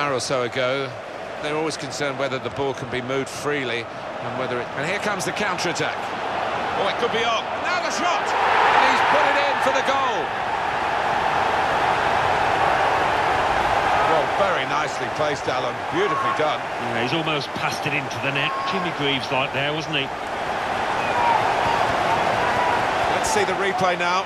hour or so ago, they're always concerned whether the ball can be moved freely and whether it... And here comes the counter-attack. Oh, it could be on. Now the shot! And he's put it in for the goal. Well, very nicely placed, Alan. Beautifully done. Yeah, he's almost passed it into the net. Jimmy Greaves like there, wasn't he? Let's see the replay now.